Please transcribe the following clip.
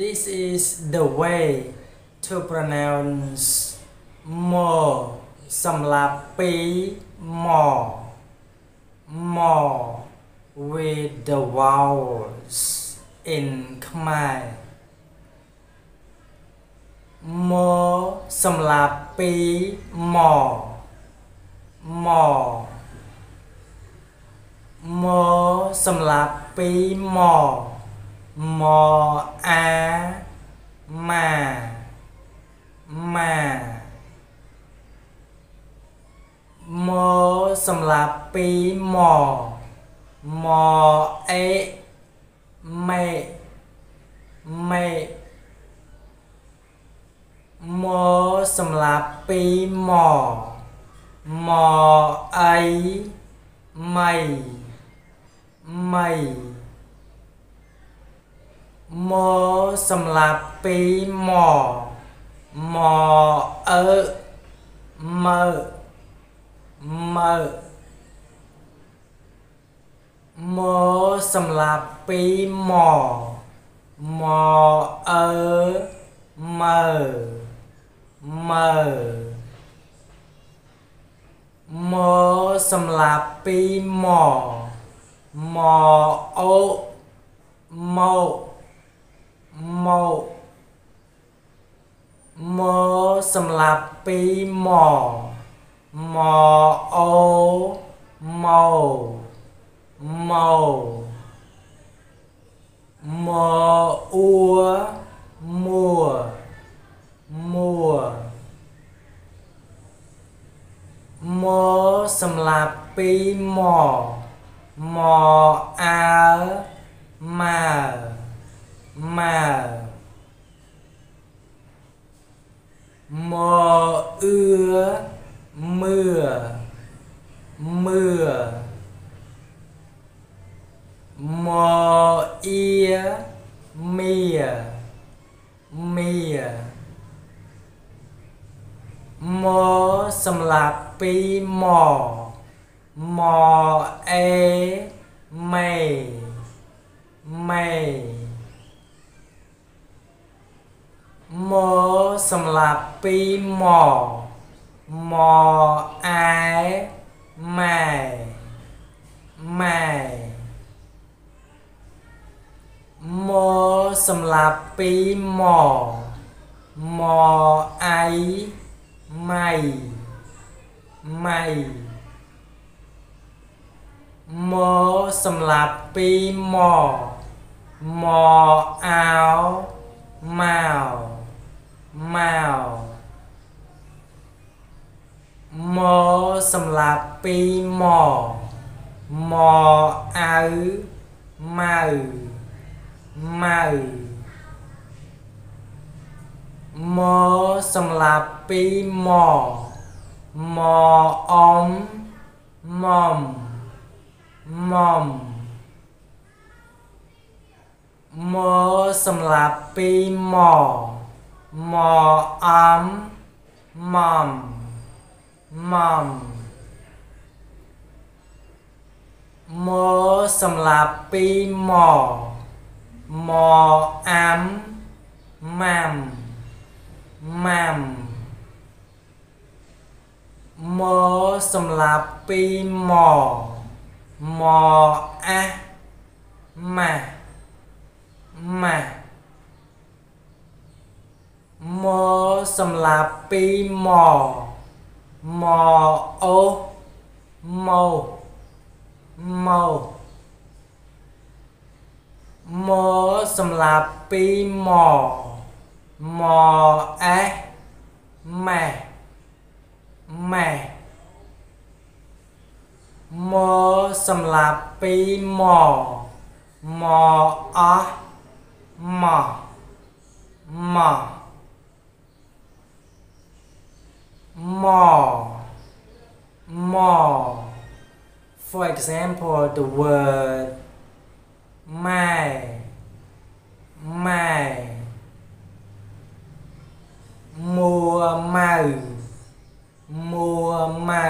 This is the way to pronounce more សម្រាប់ពីរ more more with the vowels in Khmer more សម្រាប់ពីរ more more more សម្រាប់ពីរ more More a ម៉ាម៉ា more សម្រាប់ពីរ more more a មេមេ more សម្រាប់ពីរ more more អី ម៉ៃម៉ៃ more សម្រាប់ពីរ more more អឺមើមើ more សម្រាប់ពីរ more more អឺមើមើ more សម្រាប់ពីរ more more អូម កមក more សម្រាប់ពីរ more more អូមកមក more អ៊ូមួមួ more សម្រាប់ពីរ more more អើម៉ើម៉ើ more អឿមឿ មឿ more អៀមៀមៀ more សម្រាប់ពីរ more more អេមេមេ more សម្រាប់ពីរ more more អែម៉ែម៉ែ more សម្រាប់ពីរ more more អៃម៉ៃម៉ៃ more សម្រាប់ពីរ more more អោម៉ៅម៉ៅ more សម្រាប់ពីរ more more អៅម៉ៅម៉ៅ more សម្រាប់ពីរ more more អមមុំមុំ more សម្រាប់ពីរ more more អំមុំមុំ more សម្រាប់ពីរ more more អាំម៉ាំ ម៉ាំ more សម្រាប់ពីរ more more អះម៉ាស់ម៉ាស់ more សម្រាប់ពីរ more more អូម៉ូម៉ូ more សម្រាប់ពីរ more more អេម៉េះ ម៉េះ more សម្រាប់ពីរ more more អស់ម៉ោះម៉ោះ more more for example the word ម៉ែម៉ែ មួម៉ៅមួម៉ៅ